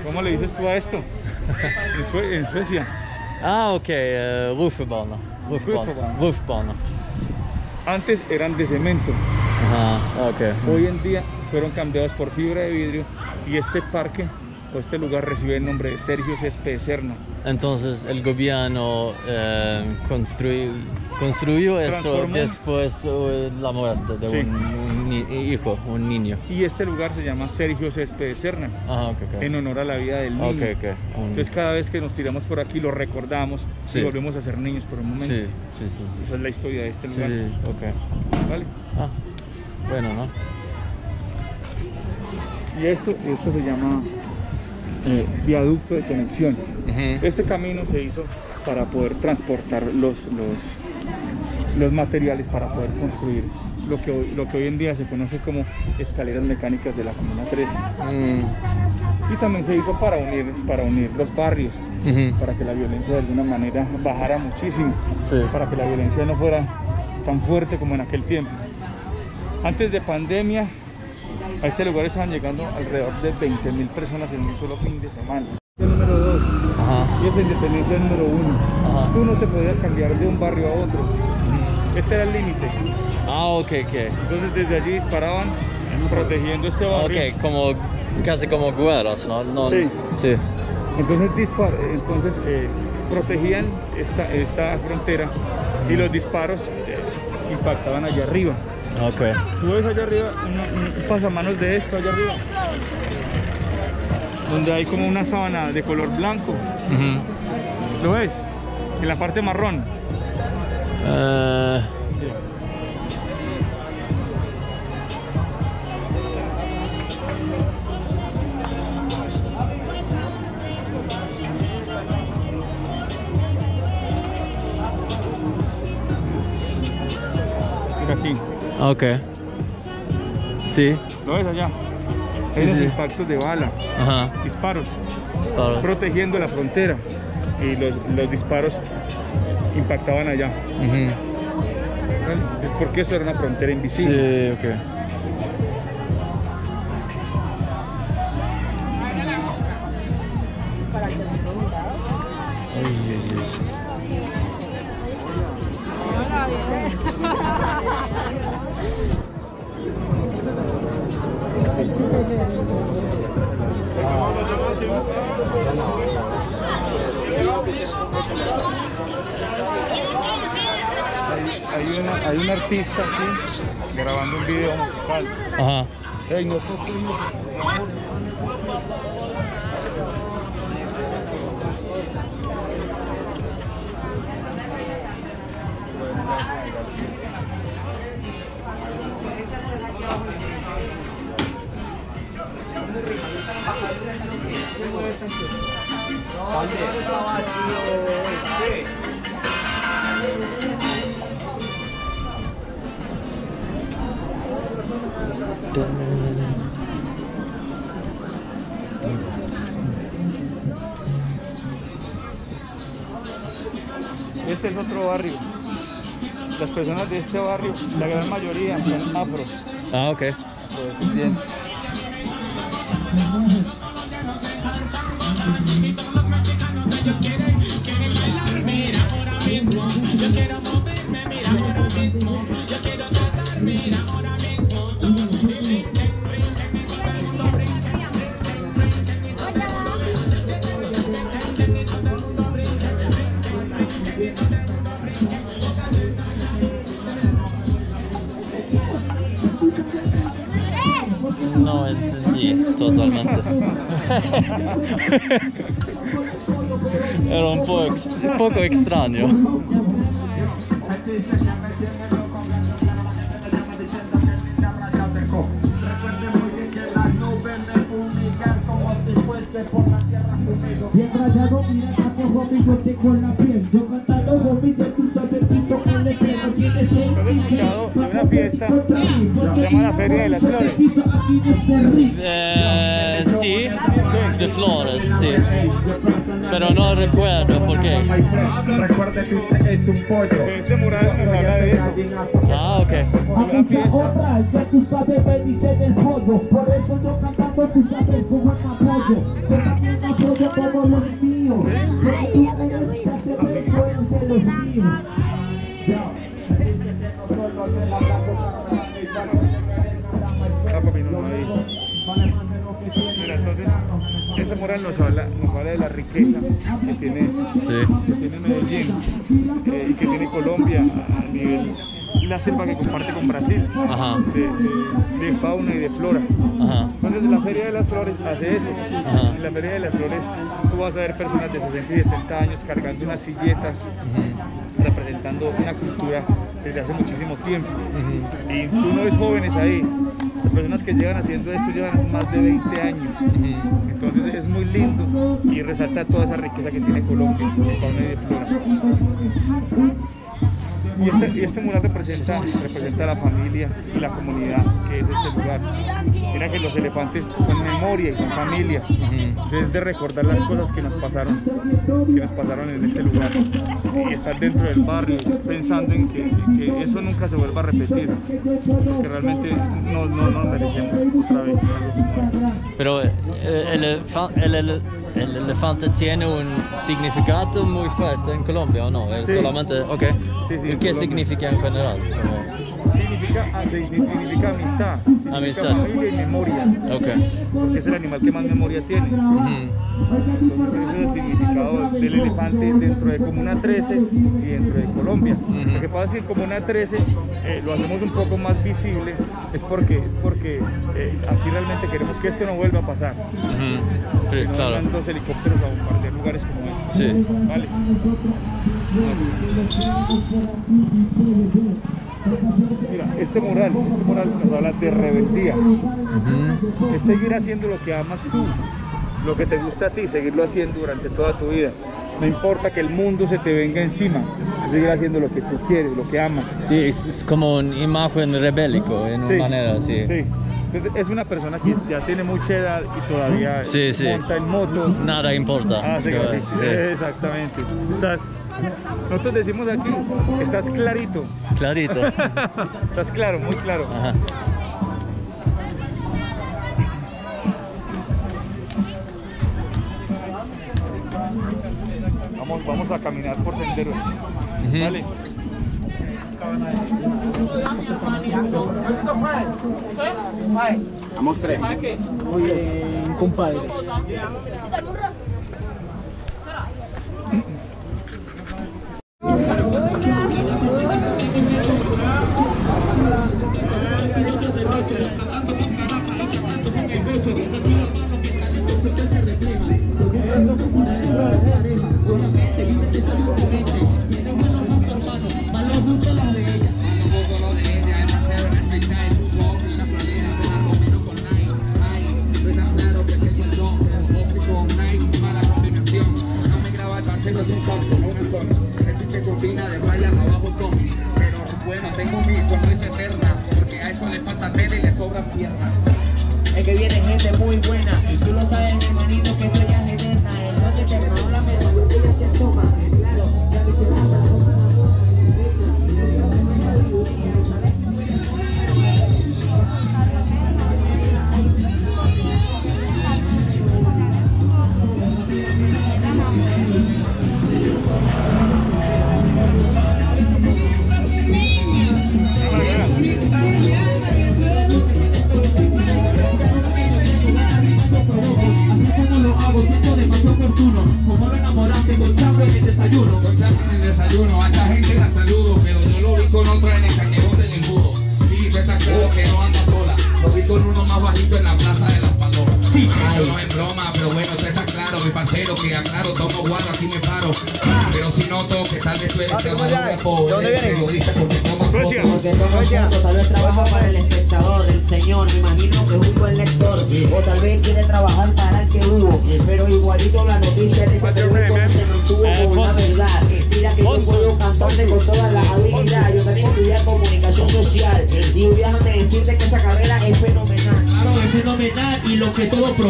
¿Cómo le dices tú a esto? En, Sue- en Suecia. Ah, ok. Uh, roofbana. Roofbana. Roofbana. Roofbana. Antes eran de cemento, Ajá, ok. hoy en día fueron cambiados por fibra de vidrio y este parque o este lugar recibe el nombre de Sergio Césped de Serna. Entonces el gobierno eh, construy- construyó eso después de la muerte de Sí. un, un hijo, un niño. Y este lugar se llama Sergio Césped de Serna, Ajá, ok, ok. en honor a la vida del niño. Ok, ok. Un- Entonces cada vez que nos tiramos por aquí lo recordamos Sí. y volvemos a ser niños por un momento. Sí. Esa es la historia de este lugar. ¿vale? Ah, bueno, ¿no? Y esto, esto se llama eh, viaducto de conexión. Este camino se hizo para poder transportar los, los, los materiales para poder construir lo que, hoy- lo que hoy en día se conoce como escaleras mecánicas de la Comuna 3. Mm, Y también se hizo para unir, para unir los barrios, para que la violencia de alguna manera bajara muchísimo, Sí. para que la violencia no fuera tan fuerte como en aquel tiempo. Antes de pandemia, a este lugar estaban llegando alrededor de 20.000 personas en un solo fin de semana. El número 2 Ajá. y es la independencia número 1. Ajá. Tú no te podías cambiar de un barrio a otro. Este era el límite. Ah, ok, ok. Entonces desde allí disparaban protegiendo este barrio. Ok, como casi como guerras, ¿no? no Sí. sí. Entonces, dispar- entonces eh, protegían esta, esta frontera y los disparos eh, impactaban allá arriba. Ok. Tú ves allá arriba un, un- pasamanos de esto allá arriba, donde hay como una sábana de color blanco. ¿Lo ves? En la parte marrón. Eh, aquí. Ok. Sí. ¿Lo ves allá? Sí, impactos de bala, Ajá. disparos, Disparos. protegiendo la frontera. Y los, los disparos impactaban allá. ¿vale? Es porque esto era una frontera invisible. Sí, ok. Hay, hay una- hay un artista aquí grabando un video musical. Ajá. Ey, no eso. Este es otro barrio. Las personas de este barrio, la gran mayoría son afro. Ah, ok. afrodescendientes. No entendí totalmente. Era un poco, poco extraño. Bien rayado, mira cómo Robin corté con la piel. Yo cantando Robin de tu escuchado de una fiesta que se llama la Feria de las Flores? Eh, sí, de flores, sí. Pero no recuerdo por qué. Recuerda que es un pollo. Este mural nos habla de eso. Ah, ok. Aunque otra, ya tú sabes, me dice del pollo. Por eso yo cantando, tú sabes cómo es apoyo. Yo también apoyo todos los míos. Porque tú eres que hace vergüenza de los míos. Entonces, ese mural nos habla, nos habla de la riqueza que tiene, Sí. que tiene Medellín eh, y que tiene Colombia a nivel la selva que comparte con Brasil, Ajá. de, de- de fauna y de flora. Ajá. Entonces la Feria de las Flores hace eso. Ajá. En la Feria de las Flores tú vas a ver personas de 60 y 70 años cargando unas silletas, representando una cultura desde hace muchísimo tiempo. Y tú no ves jóvenes ahí. Las personas que llevan haciendo esto llevan más de 20 años. Entonces es muy lindo y resalta toda esa riqueza que tiene Colombia. Y este, y este mural representa, representa la familia y la comunidad que es este lugar. Mira que los elefantes son memoria y son familia. Entonces es de recordar las cosas que nos pasaron, que nos pasaron en este lugar. Y estar dentro del barrio pensando en que, que eso nunca se vuelva a repetir. Que realmente no, no, no merecemos otra vez algo como esto. Pero eh, el, elefa- el, el- el elefante tiene un significado muy fuerte en Colombia, ¿o no? Sí. solamente, ok. Sí, sí, ¿Y en qué significa en general? Como- Significa, ah, significa amistad, significa Amistad. familia y memoria. Ok. Porque es el animal que más memoria tiene. Ujú. Entonces ese es el significado del elefante dentro de Comuna 13 y dentro de Colombia. Lo que pasa es que en Comuna 13 eh, lo hacemos un poco más visible, es porque, es porque eh, aquí realmente queremos que esto no vuelva a pasar. Ujú. Sí, No claro. helicópteros a bombardear lugares como. Sí. Vale. Mira, este mural, este mural nos habla de rebeldía. Es seguir haciendo lo que amas tú, lo que te gusta a ti, seguirlo haciendo durante toda tu vida. No importa que el mundo se te venga encima, seguir haciendo lo que tú quieres, lo que amas. Sí, es, es como una imagen rebélico en Sí, una manera, sí. sí. Entonces es una persona que ya tiene mucha edad y todavía Sí, sí. monta en moto. Nada importa. Ah, sí, Sí. sí, exactamente. Estás, nosotros decimos aquí, estás clarito. Clarito. Estás claro, muy claro. Ajá. Vamos, vamos a caminar por senderos. Vale. Vamos tres. Muy bien, compadre.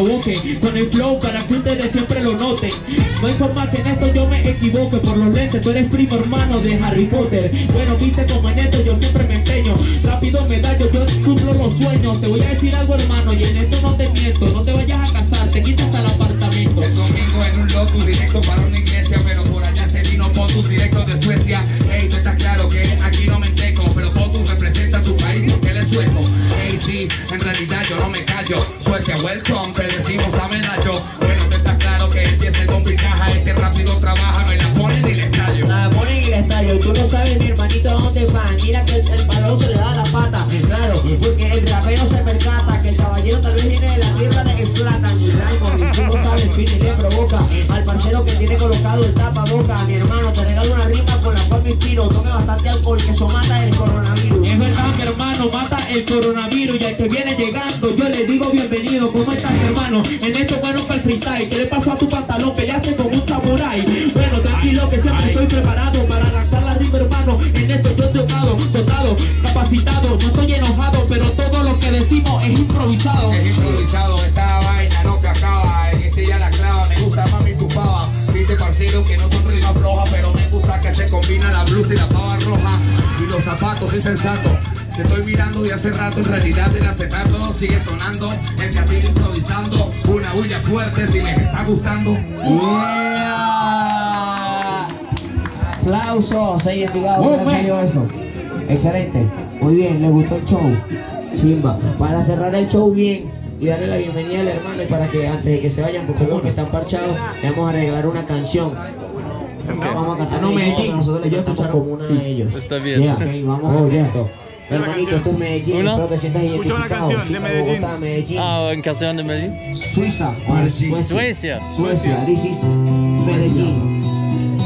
Con el flow para que ustedes siempre lo noten. No hay que en esto yo me equivoque por los lentes, tú eres primo hermano de Harry Potter. Bueno, viste como en esto yo siempre me empeño, rápido me da yo, cumplo los sueños. Te voy a decir algo hermano y en esto no te miento, no te vayas a casar, te quitas al apartamento. El domingo en un lotus directo para una iglesia, pero por allá se vino Potus directo de Suecia. Ey, tú estás claro que aquí no me enteco, pero Potus representa su país porque es sueco. Ey, sí, en realidad yo no me callo. Suecia, welcome, te decimos amenazo. Bueno, tú estás claro que empieza con picaja, este rápido trabaja, me la tú no sabes mi hermanito a dónde van. Mira que el, el balón se le da a la pata, claro, porque el rapero se percata que el caballero tal vez viene de la tierra de Eflatan y Raymond. Tú no sabes, Pini le provoca al parcero que tiene colocado el tapaboca. Mi hermano, te regalo una rima con la cual me inspiro. Tome bastante alcohol, que eso mata el coronavirus. Es verdad, mi hermano, mata el coronavirus. Y al que viene llegando, yo le digo bienvenido. ¿Cómo estás, mi hermano? En esto bueno para el freestyle. ¿Qué le pasó a tu pantalón? Peleaste con un samurai. Bueno, tranquilo, que siempre estoy preparado para lanzar la rima. En esto yo estoy dotado, dotado, capacitado. No estoy enojado, pero todo lo que decimos es improvisado. Es improvisado, esta vaina no se acaba. En este ya la clava, me gusta mami tu pava. Viste parcero que no son rimas flojas, pero me gusta que se combina la blusa y la pava roja. Y los zapatos insensatos. Te estoy mirando de hace rato, en realidad el acetato sigue sonando. El que improvisando, una bulla fuerte si les está gustando. Yeah. Aplausos, ahí Envigado, ¿qué tal salió eso? Excelente, muy bien, le gustó el show. Chimba, para cerrar el show bien y darle la bienvenida al hermano y para que antes de que se vayan, porque como que están parchados, le vamos a regalar una canción. Vamos a cantar no, Medellín, nosotros le cantamos como una de ellos. Está bien. Yeah, ok, vamos a esto. Hermanito, tú Medellín, Una. espero que sientas Escucha una canción de Medellín. Bogotá, Medellín. Ah, en canción de Medellín. Suiza, Suecia. Suecia. Suecia, this is Medellín.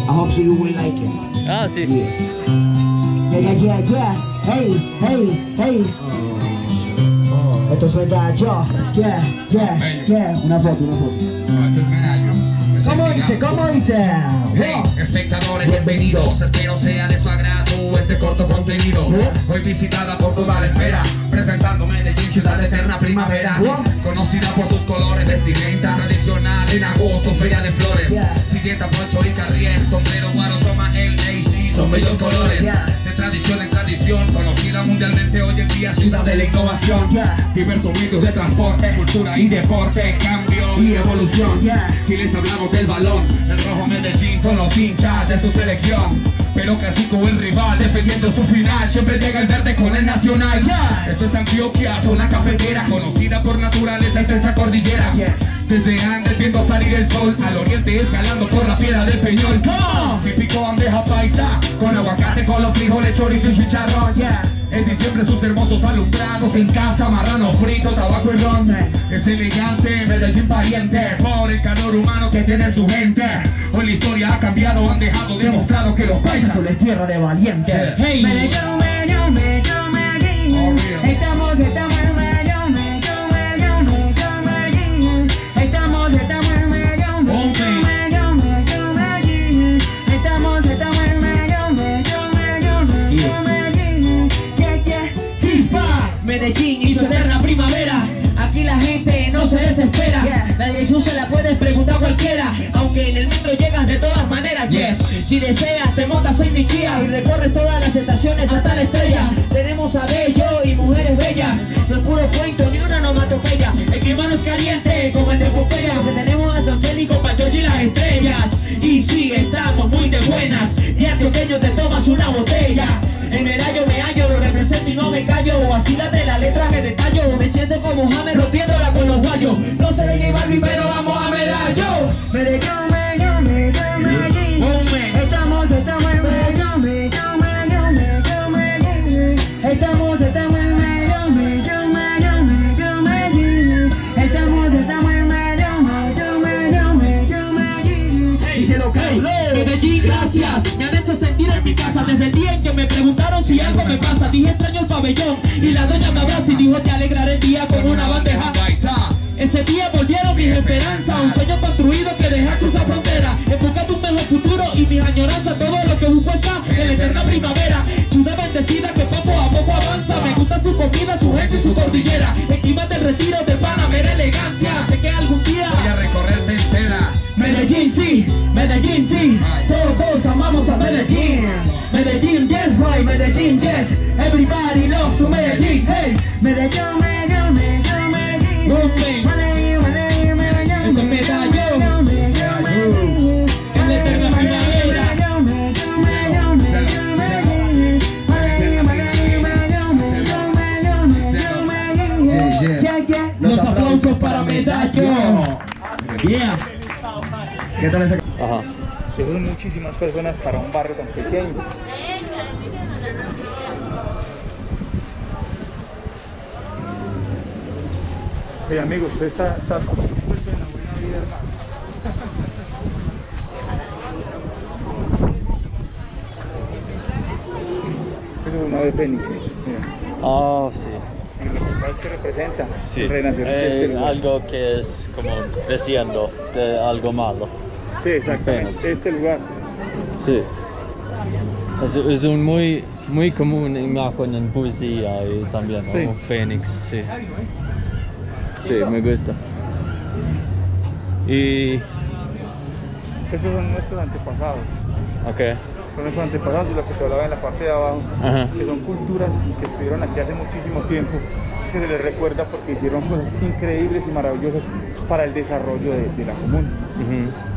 I hope so you will like it. Ah, sí. Yeah. Yeah, yeah, yeah. Hey, hey, hey. Esto es verdad, yo. Yeah, yeah, yeah. Una foto, una foto. ¿Cómo dice? ¿Cómo dice? Hey, espectadores, bienvenidos. Espero sea de su agrado este corto contenido. Hoy visitada por toda la esfera, presentando Medellín, ciudad eterna primavera. Conocida por sus colores, vestimenta tradicional en agosto, feria de flores. Yeah. Siguienta Poncho y Carriel, sombrero guaro, toma el AC, son bellos colores. Yeah. Tradición en tradición, conocida mundialmente hoy en día, ciudad de la innovación. Yeah. Diversos medios de transporte, cultura y deporte, cambio y evolución. Yeah. Si les hablamos del balón, el rojo Medellín con los hinchas de su selección. pero clásico el rival defendiendo su final. Siempre llega el verde con el nacional. Esto es Antioquia, zona cafetera, conocida por naturaleza intensa cordillera. Desde antes viendo salir el sol, al oriente escalando por la piedra del peñol. Típico bandeja paisa, con aguacate, con los frijoles, chorizo y chicharrón. En diciembre sus hermosos alumbrados en casa, marrano frito, tabaco y ron. Es elegante, Medellín pariente, por el calor humano que tiene su gente. Hoy la historia ha cambiado, han dejado demostrado que los paisas son la tierra de valientes. Hey. Medellín, Medellín, Medellín, Medellín. Estamos, estamos Medellín y su eterna primavera. Aquí la gente no se desespera. La dirección se la puedes preguntar a cualquiera. Aunque en el metro llegas de todas maneras. Yes, si deseas, te montas en mi guía y recorres todas las estaciones hasta la estrella. Tenemos a bello y mujeres bellas. No es puro cuento ni una nomatopeya. El clima no es caliente como el de Pompeya. Porque tenemos a San Félix, Pachochi y las estrellas. Y sí, estamos muy de buenas. Y antioqueño te tomas una botella. En medallo me hallo, lo represento y no me callo. Vacílate la letra que detallo. Me siento como James rompiéndola con los guayos. No se de J pero vamos a medallo. Medellín, Medellín, Medellín. Estamos, estamos en Medellín, Medellín, Medellín, Medellín. Estamos, estamos en Medellín, Medellín, Medellín, Medellín. Estamos, estamos en Medellín, Medellín, Medellín, Medellín. Medellín, gracias. Desde el día en que me preguntaron si algo me pasa. Dije extraño el pabellón y la doña me abraza y dijo te alegraré el día con una bandeja. Ese día volvieron mis esperanzas, un sueño construido que deja cruzar frontera, enfocando un mejor futuro y mis añoranzas, todo lo que busco está en la eterna primavera. Ciudad bendecida que poco a poco avanza, me gusta su comida, su gente y su cordillera. Clima del retiro de Panamera elegancia, sé que algún día Voy a recorrerme entera. Medellín sí, Medellín sí, todos, todos amamos a Medellín. Medellín, yes, right, Medellín, yes, everybody loves to Medellín, hey. Medellín, Medellín, Medellín, Medellín. Hombre. Medellín, Medellín, Medellín. Este medallón. En la eterna primavera. Los aplausos para Medallo. Yeah. ¿Qué tal ese? Ajá. Eso son muchísimas personas para un barrio tan pequeño. Hey amigos, usted está, está puesto en la buena vida, hermano. Eso es un ave fénix. Mira. Oh, sí. ¿Sabes qué representa? Sí. El renacer de este Eh, lugar. algo que es como creciendo de algo malo. Sí, exactamente. Este lugar. Sí. Es, es un muy, muy común imagen en poesía y también, ¿no? Sí. Un fénix, sí. Sí, me gusta. Y, Estos son nuestros antepasados. ok, Son nuestros antepasados lo que te hablaba en la parte de abajo. ajá, que son culturas que estuvieron aquí hace muchísimo tiempo, que se les recuerda porque hicieron cosas increíbles y maravillosas para el desarrollo de, de la comuna. ujú.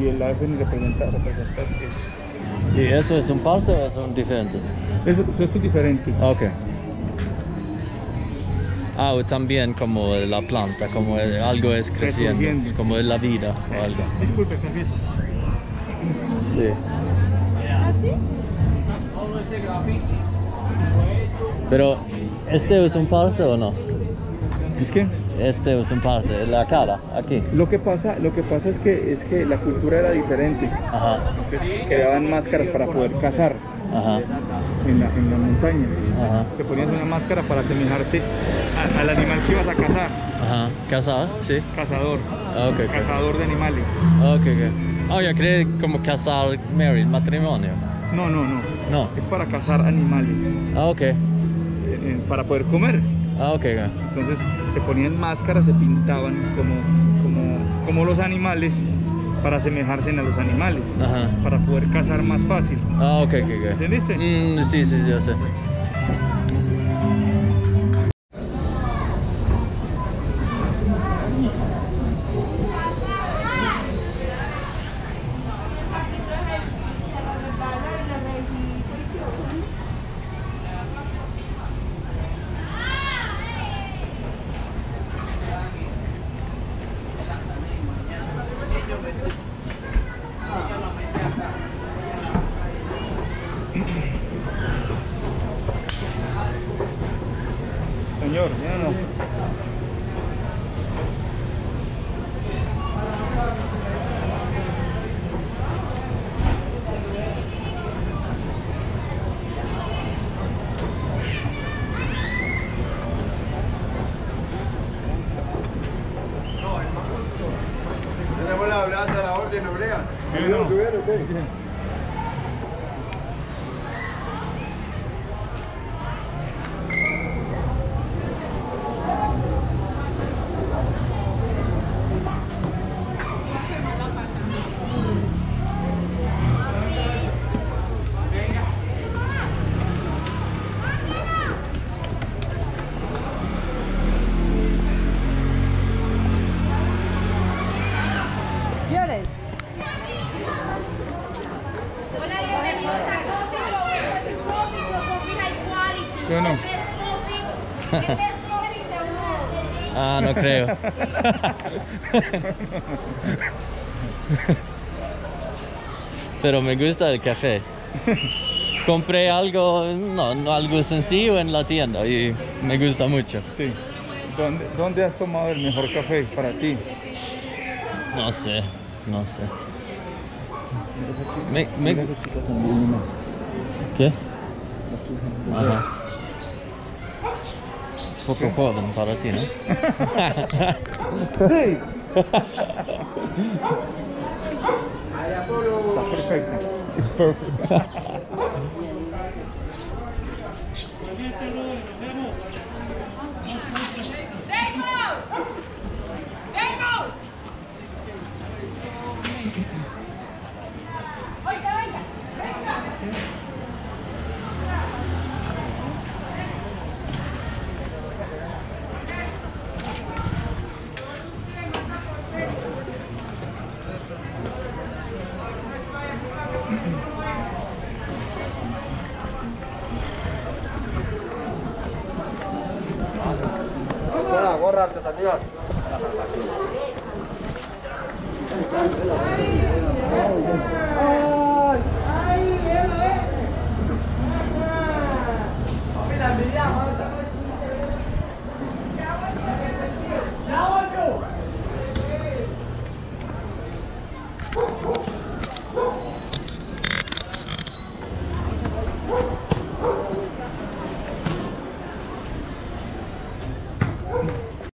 Y el ave fénix representa, representa es, ¿Y eso es un parte o es un diferente? eso, eso es diferente. Ok. Ah, o también como la planta, como el- algo es creciendo, como la vida o algo. Disculpe, también. Sí. Pero, ¿este es un parte o no? Es que Este es un parte, la cara, aquí. lo que pasa, lo que pasa es que es que la cultura era diferente. Ajá, Entonces creaban máscaras para poder cazar ajá, en, la- en las montañas. ajá, Te ponías una máscara para asemejarte a- al animal que ibas a cazar. ajá. ¿Casar? Sí. Cazador. Ah, Ok, ok. Cazador de animales. Ok, ok. Oh, yo creí como casar, married, matrimonio. No, no, no. No. Es para cazar animales. Ah, ok. eh, eh, para poder comer. Ah, ok. Entonces se ponían máscaras, se pintaban como, como, como los animales para asemejarse a los animales, Ajá. para poder cazar más fácil. Ah, ok, ok, ok. ¿Entendiste? Mm, sí, sí, sí, yo sé. señor, ¿sí o no? Tenemos la plaza, la orden obreras. Sí, no. subir o qué? ¿Quieres? ¿Sí o no? Ah, no creo. Pero me gusta el café. Compré algo, no, no, algo sencillo en la tienda y me gusta mucho. Sí. ¿Dónde, ¿Dónde has tomado el mejor café para ti? No sé, no sé. Me- me-. ¿Qué? Ajá. Poco joven para ti, ¿no? Sí. Está perfecta. Es perfect.